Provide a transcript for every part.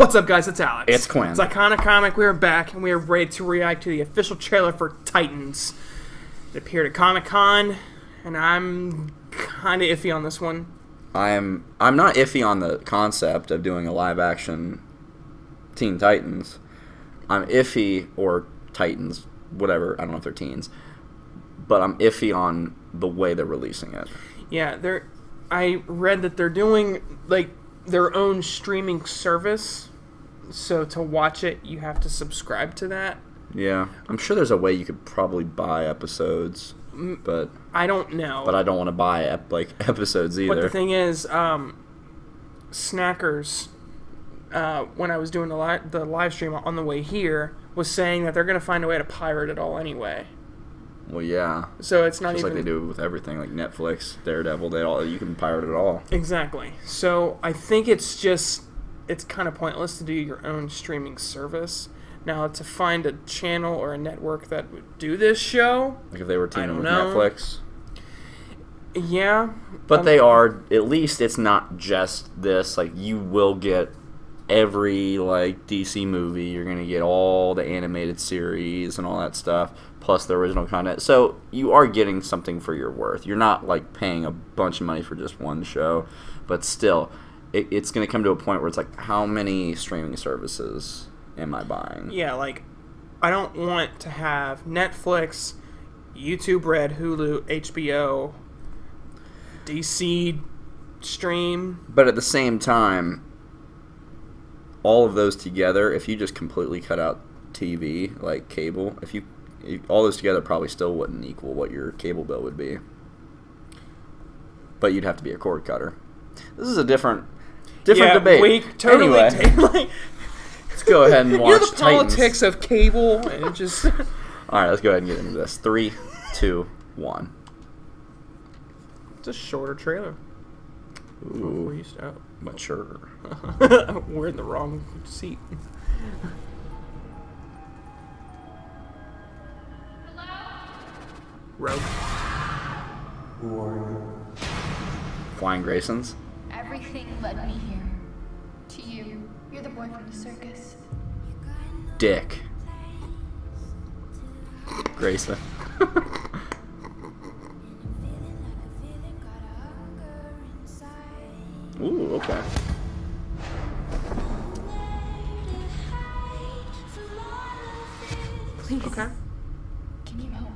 What's up, guys? It's Alex. It's Quinn. It's Iconic Comic. We are back, and we are ready to react to the official trailer for Titans. It appeared at Comic Con, and I'm kind of iffy on this one. I'm I'm not iffy on the concept of doing a live action Teen Titans. I'm iffy or Titans, whatever. I don't know if they're teens, but I'm iffy on the way they're releasing it. Yeah, they're. I read that they're doing like their own streaming service, so to watch it, you have to subscribe to that. Yeah, I'm sure there's a way you could probably buy episodes, but I don't know. but I don't want to buy ep- like episodes either. But the thing is, um, Snackers, uh, when I was doing the, li- the live stream on the way here, was saying that they're going to find a way to pirate it all anyway. well, yeah, So it's not just even like they do with everything, like Netflix, Daredevil. They all you can pirate it all. exactly. So I think it's just it's kind of pointless to do your own streaming service. Now to find a channel or a network that would do this show, Like if they were teaming with know. Netflix. yeah, But Um, they are at least it's not just this. Like you will get every like DC movie. You're gonna get all the animated series and all that stuff, plus the original content. So you are getting something for your worth. You're not like paying a bunch of money for just one show, but still, it, it's gonna come to a point where it's like, how many streaming services am I buying? yeah, like I don't want to have Netflix, YouTube Red, Hulu, HBO, DC stream. But at the same time, all of those together, if you just completely cut out TV, like cable, if you, you all those together probably still wouldn't equal what your cable bill would be. But you'd have to be a cord cutter. This is a different different yeah, debate. We totally anyway, take, like, let's go ahead and watch you know the Titans. politics of cable and just All right, let's go ahead and get into this. Three, two, one. it's a shorter trailer. We're Ooh, used to. mature. We're in the wrong seat. Hello. you? Flying Graysons. Everything led me here. To you. You're the boy from the circus. Dick. Grayson. Ooh, okay. Please. Okay. Can you help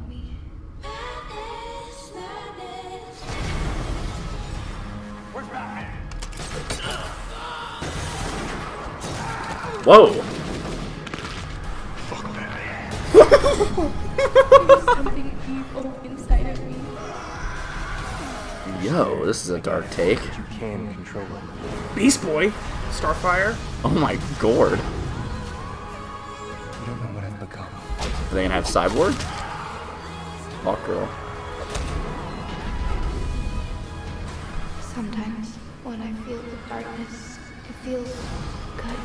Whoa! There's something evil inside of me. Yo, this is a dark take. You can control it. Beast Boy. Starfire. Oh my gourd. You don't know what I've become. Are they gonna have Cyborg? Hawk Girl. Sometimes when I feel the darkness, it feels good.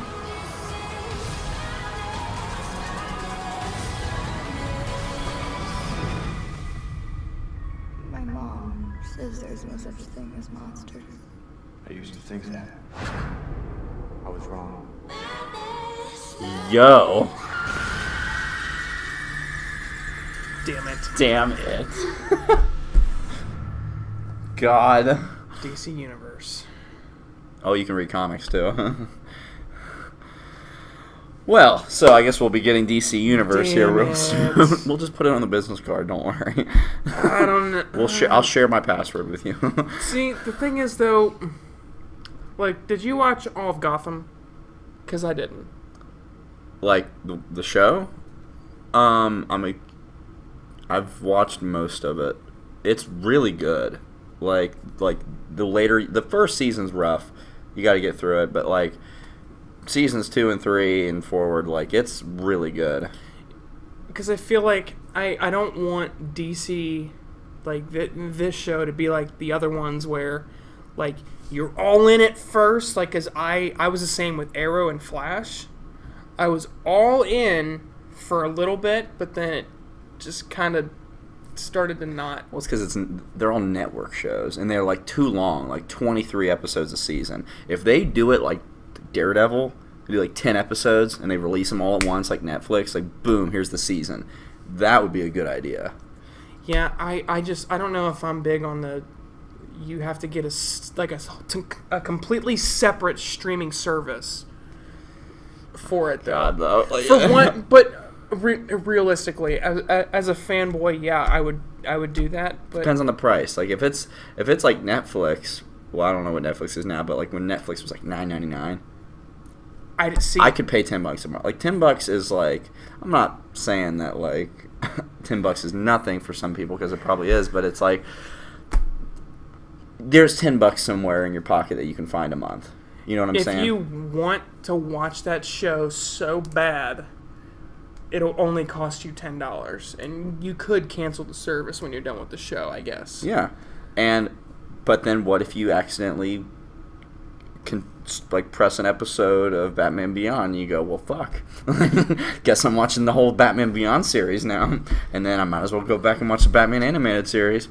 My mom says there's no such thing as monsters. I used to think that. I was wrong. Yo. Damn it. Damn it. God. DC Universe. Oh, you can read comics too. well, so I guess we'll be getting DC Universe here real soon. we'll just put it on the business card. Don't worry. I don't know. We'll share. I'll share my password with you. See, the thing is, though, like, did you watch all of Gotham? Because I didn't. like the, the show. Um, I'm a. I've watched most of it. It's really good. Like like the later the first season's rough. You got to get through it, but like seasons two and three and forward, like it's really good. Because I feel like I, I don't want DC, like, th- this show to be like the other ones where, like, you're all in it first. Like, because I, I was the same with Arrow and Flash. I was all in for a little bit, but then it just kind of started to not. Well, it's because it's they're all network shows and they're like too long, like 23 episodes a season. If they do it like Daredevil They do like ten episodes and they release them all at once, like Netflix. Like boom, here's the season. That would be a good idea. Yeah, I, I just I don't know if I'm big on the you have to get a like a, a completely separate streaming service for it though. though. For one, but re- realistically, as, as a fanboy, yeah, I would I would do that. But depends on the price. Like if it's if it's like Netflix. Well, I don't know what Netflix is now, but like when Netflix was like nine ninety nine, I see. I could pay ten bucks a month. Like ten bucks is like I'm not saying that like ten bucks is nothing for some people because it probably is, but it's like there's ten bucks somewhere in your pocket that you can find a month. You know what I'm if saying? If you want to watch that show so bad, it'll only cost you ten dollars, and you could cancel the service when you're done with the show. I guess. Yeah, and but then what if you accidentally can like press an episode of Batman Beyond? You go, well, fuck. Guess I'm watching the whole Batman Beyond series now, and then I might as well go back and watch the Batman animated series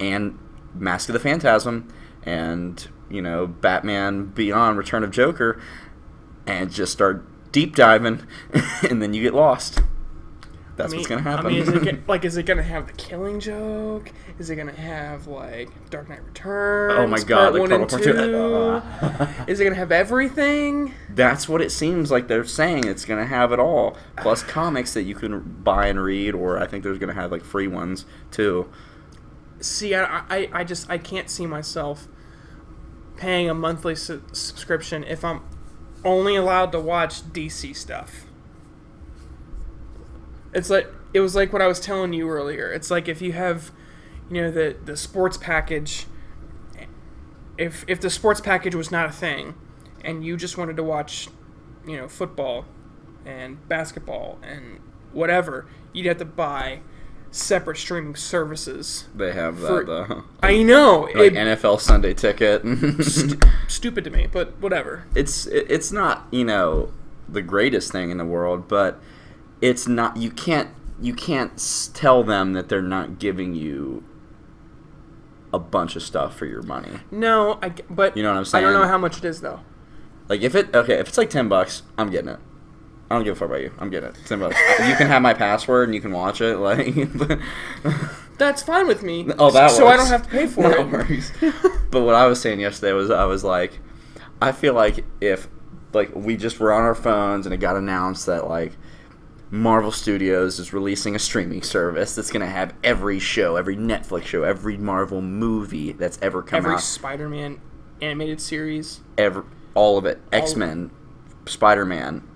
and Mask of the Phantasm and you know Batman Beyond: Return of Joker, and just start deep diving, and then you get lost. That's I mean, what's gonna happen. I mean, is it get, like is it gonna have the Killing Joke? Is it gonna have like Dark Knight Returns? Oh my God, part the one and Color two? Portrait. Uh-huh. is it gonna have everything? That's what it seems like they're saying. It's going to have it all. Plus comics that you can buy and read, or I think there's going to have like free ones too. See, I, I, I just I can't see myself paying a monthly su- subscription if I'm only allowed to watch DC stuff. It's like it was like what I was telling you earlier. It's like if you have, you know, the the sports package. If if the sports package was not a thing, and you just wanted to watch, you know, football, and basketball and whatever, you'd have to buy separate streaming services. They have that For- though. I know Like it, NFL Sunday Ticket. stupid to me, but whatever. it's it- it's not you know the greatest thing in the world, but it's not. You can't you can't tell them that they're not giving you a bunch of stuff for your money. No, I but You know what I'm saying. I don't know how much it is though. Like if it okay, if it's like ten bucks, I'm getting it. I don't give a fuck about you. I'm getting it. Ten bucks. you can have my password and you can watch it. Like, That's fine with me. oh, that so I don't have to pay for that it. works. but what I was saying yesterday was I was like, I feel like if like we just were on our phones and it got announced that like Marvel Studios is releasing a streaming service that's gonna have every show, every Netflix show, every Marvel movie that's ever come Every out, Every Spider-Man animated series. every all of it, X Men, Spider Man,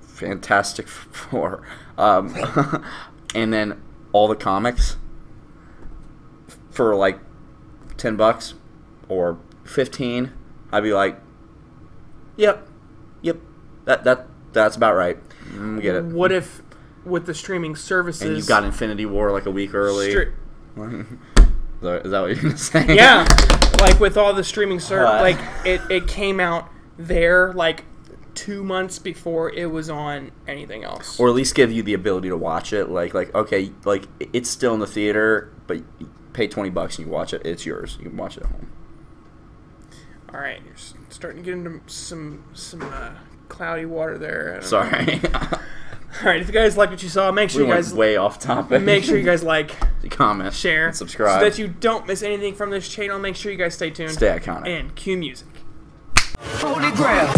Fantastic Four, um, and then all the comics for like ten bucks or fifteen. I'd be like, yep, yep, that that that's about right. Mm, get it. What if with the streaming services? And you got Infinity War like a week early. stri- is, that what you're gonna say? yeah, like with all the streaming ser- What? like it it came out there like two months before it was on anything else. or at least give you the ability to watch it. Like, like okay, like it's still in the theater, but you pay twenty bucks and you watch it. It's yours. You can watch it at home. all right, you're starting to get into some some uh, cloudy water there. I don't know. Sorry, All right, if you guys liked what you saw, make sure we you guys way off topic. make sure you guys like, comment, share, and subscribe. so that you don't miss anything from this channel. Make sure you guys stay tuned Stay iconic. and cue music. Holy grail.